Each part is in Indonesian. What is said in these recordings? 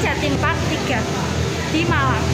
Jatim Park 3 di Malang.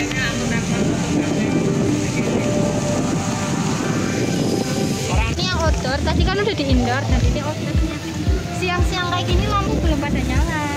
ini yang outdoor tadi kan udah di indoor dan ini outdoornya. Siang-siang kayak gini lampu belum pada nyala.